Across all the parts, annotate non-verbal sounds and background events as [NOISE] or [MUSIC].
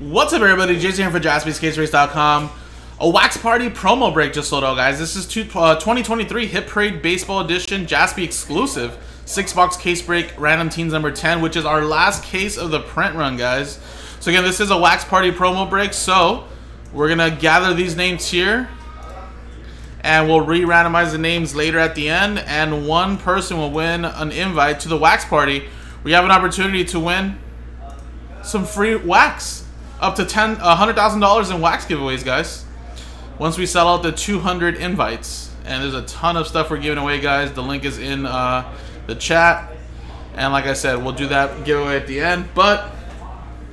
What's up, everybody? Jason here for JaspysCaseBreaks.com. A Wax Party promo break just sold out, guys. This is two, uh, 2023 Hit Parade Baseball Edition Jaspy exclusive. Six box case break, random teams number 10, which is our last case of the print run, guys. So, again, this is a Wax Party promo break. So, we're going to gather these names here. And we'll re-randomize the names later at the end. And one person will win an invite to the Wax Party. We have an opportunity to win some free wax up to ten, hundred ten $100,000 in wax giveaways, guys. Once we sell out the 200 invites, and there's a ton of stuff we're giving away, guys. The link is in uh, the chat, and like I said, we'll do that giveaway at the end. But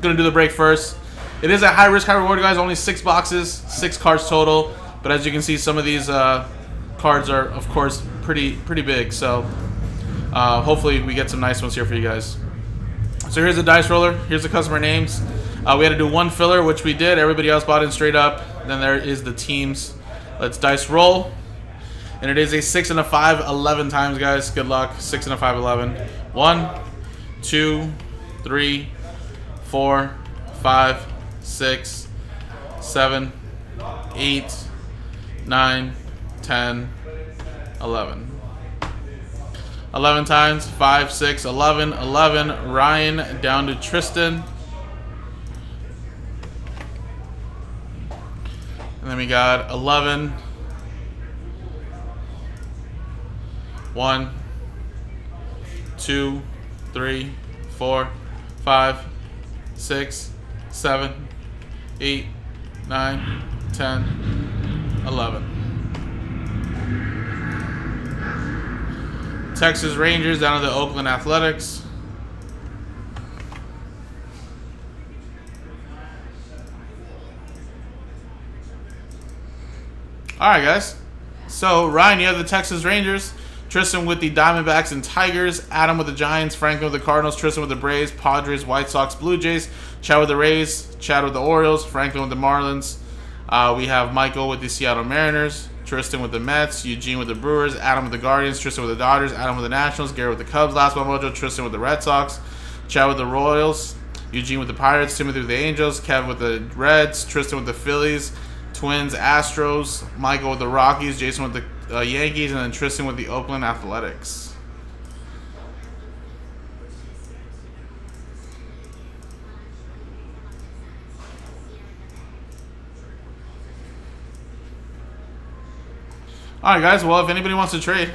gonna do the break first. It is a high risk, high reward, guys. Only six boxes, six cards total. But as you can see, some of these uh, cards are, of course, pretty pretty big. So uh, hopefully we get some nice ones here for you guys. So here's the dice roller. Here's the customer names. Uh, we had to do one filler, which we did. Everybody else bought in straight up. Then there is the teams. Let's dice roll. And it is a 6 and a 5, 11 times, guys. Good luck. 6 and a 5, 11. 1, 2, 3, 4, 5, 6, 7, 8, 9, 10, 11. 11 times, 5, 6, 11, 11. Ryan down to Tristan. And then we got 11. 1, 2, 3, 4, 5, 6, 7, 8, 9, 10, 11. Texas Rangers down to the Oakland Athletics. All right, guys. So, Ryan, you have the Texas Rangers. Tristan with the Diamondbacks and Tigers. Adam with the Giants. Franklin with the Cardinals. Tristan with the Braves. Padres, White Sox, Blue Jays. Chad with the Rays. Chad with the Orioles. Franklin with the Marlins. Uh, we have Michael with the Seattle Mariners. Tristan with the Mets, Eugene with the Brewers, Adam with the Guardians, Tristan with the Dodgers, Adam with the Nationals, Gary with the Cubs, Last One Mojo, Tristan with the Red Sox, Chad with the Royals, Eugene with the Pirates, Timothy with the Angels, Kev with the Reds, Tristan with the Phillies, Twins, Astros, Michael with the Rockies, Jason with the uh, Yankees, and then Tristan with the Oakland Athletics. Alright guys, well if anybody wants to trade.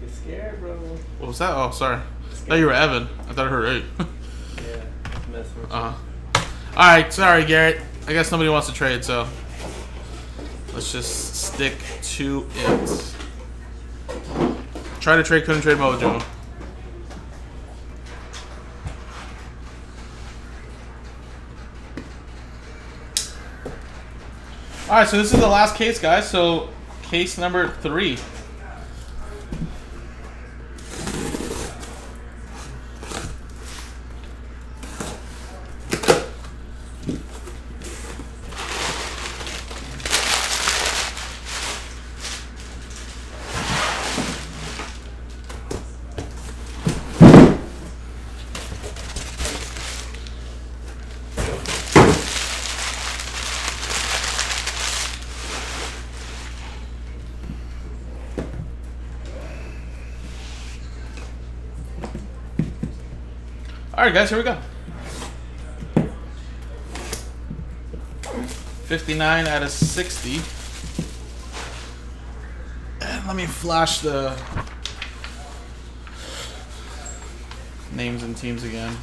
Get scared, bro. What was that? Oh, sorry. I thought you were Evan. I thought I heard eight. Yeah, [LAUGHS] mess with uh -huh. Alright, sorry, Garrett. I guess nobody wants to trade, so let's just stick to it. Try to trade, couldn't trade Mojo. Alright, so this is the last case, guys. So, case number three. All right, guys, here we go. 59 out of 60. And let me flash the names and teams again.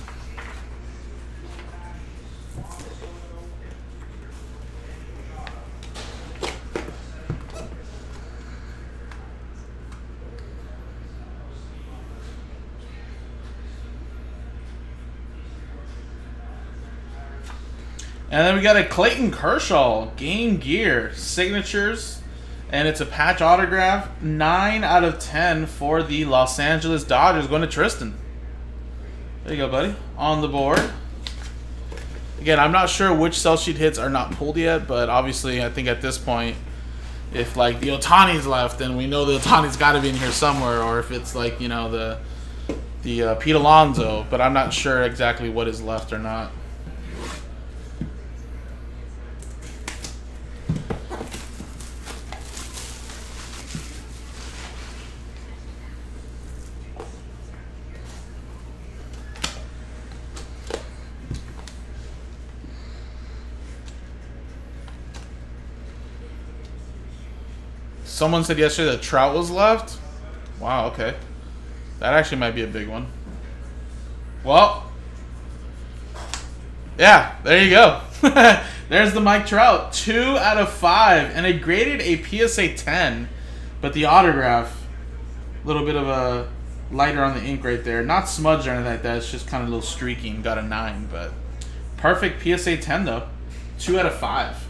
And then we got a Clayton Kershaw Game Gear signatures, and it's a patch autograph. Nine out of ten for the Los Angeles Dodgers, going to Tristan. There you go, buddy. On the board. Again, I'm not sure which sell sheet hits are not pulled yet, but obviously, I think at this point, if like the Ohtani's left, then we know the Ohtani's got to be in here somewhere, or if it's like you know the the uh, Pete Alonso, but I'm not sure exactly what is left or not. Someone said yesterday that Trout was left. Wow, okay. That actually might be a big one. Well, yeah, there you go. [LAUGHS] There's the Mike Trout. Two out of five. And it graded a PSA 10, but the autograph, a little bit of a lighter on the ink right there. Not smudged or anything like that. It's just kind of a little streaky and got a 9, but perfect PSA 10, though. Two out of five.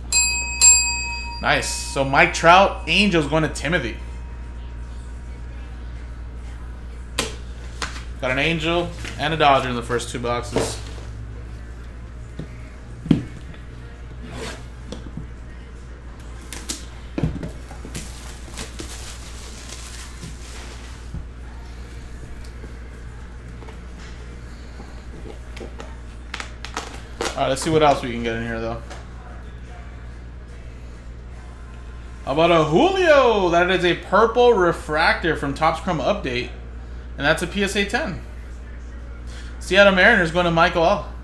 Nice. So Mike Trout, Angels going to Timothy. Got an Angel and a Dodger in the first two boxes. All right, let's see what else we can get in here, though. How about a Julio? That is a purple refractor from Topps Chrome Update. And that's a PSA 10. Seattle Mariners going to Michael L.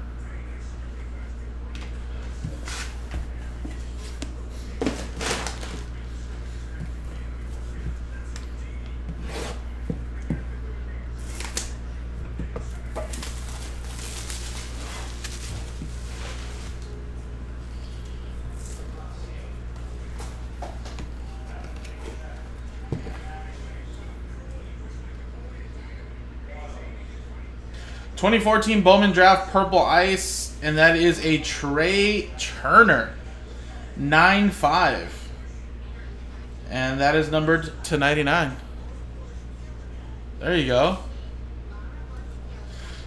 Twenty fourteen Bowman Draft Purple Ice, and that is a Trea Turner, nine five. And that is numbered to 99. There you go.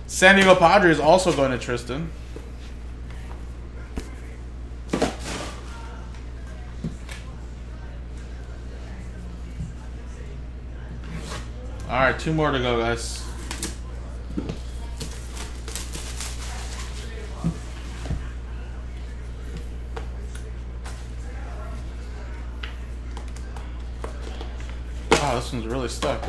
San Diego Padres also going to Tristan. All right, two more to go, guys. One's really stuck.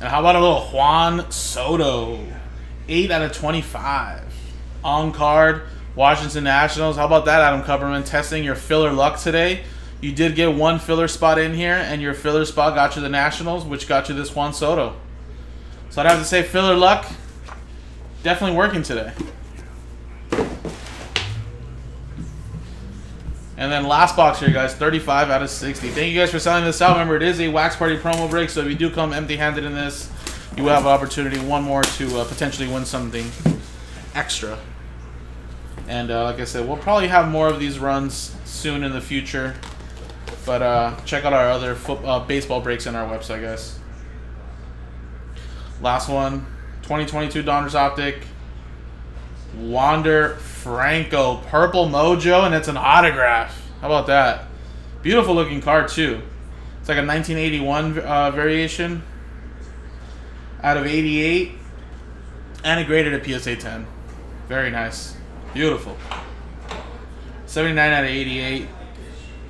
And how about a little Juan Soto? 8 out of 25. On card, Washington Nationals. How about that, Adam Kupperman? Testing your filler luck today. You did get one filler spot in here, and your filler spot got you the Nationals, which got you this Juan Soto. So I'd have to say filler luck, definitely working today. And then last box here, guys, 35 out of 60. Thank you guys for selling this out. Remember, it is a Wax Party promo break, so if you do come empty-handed in this, you will have an opportunity, one more, to uh, potentially win something extra. And uh, like I said, we'll probably have more of these runs soon in the future. But uh, check out our other uh, baseball breaks on our website, guys. Last one, 2022 Donruss Optic. Wander Franco, Purple Mojo, and it's an autograph. How about that? Beautiful looking card, too. It's like a 1981 uh, variation out of 88. And it graded a PSA 10. Very nice. Beautiful. 79 out of 88.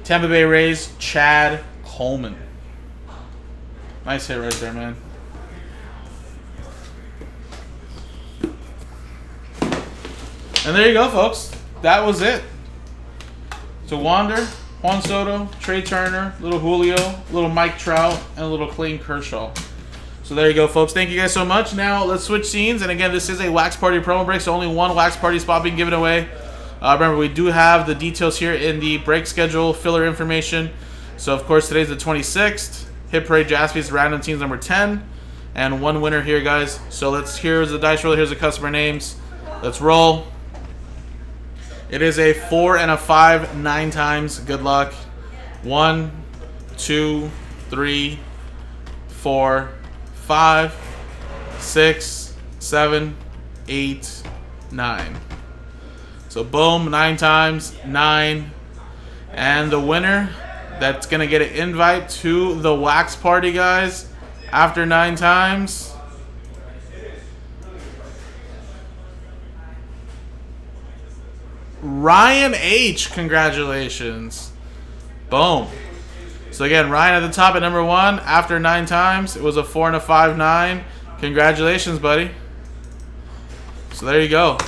Tampa Bay Rays, Chad Coleman. Nice hit right there, man. And there you go, folks. That was it. So Wander, Juan Soto, Trea Turner, little Julio, little Mike Trout, and a little Clayton Kershaw. So there you go, folks. Thank you guys so much. Now let's switch scenes. And again, this is a Wax Party promo break, so only one Wax Party spot being given away. Uh, remember, we do have the details here in the break schedule, filler information. So, of course, today's the 26th. Hit Parade Jaspy's random teams number 10. And one winner here, guys. So let's, here's the dice roll. Here's the customer names. Let's roll. It is a four and a five, nine times. Good luck. One, two, three, four, five, six, seven, eight, nine. So boom, nine times, nine. And the winner that's going to get an invite to the wax party, guys, after nine times. Ryan H, congratulations. Boom. So again, Ryan at the top at number one after nine times. It was a four and a five nine. Congratulations, buddy. So there you go.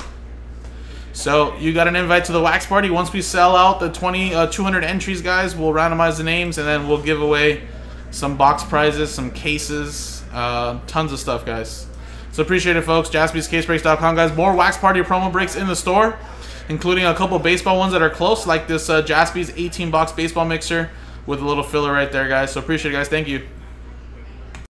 So you got an invite to the wax party. Once we sell out the 20, uh, 200 entries, guys, we'll randomize the names and then we'll give away some box prizes, some cases, uh, tons of stuff, guys. So appreciate it, folks. JaspysCaseBreaks.com, guys. More wax party promo breaks in the store, including a couple baseball ones that are close, like this uh, Jaspy's 18 box baseball mixer with a little filler right there, guys. So appreciate it, guys. Thank you.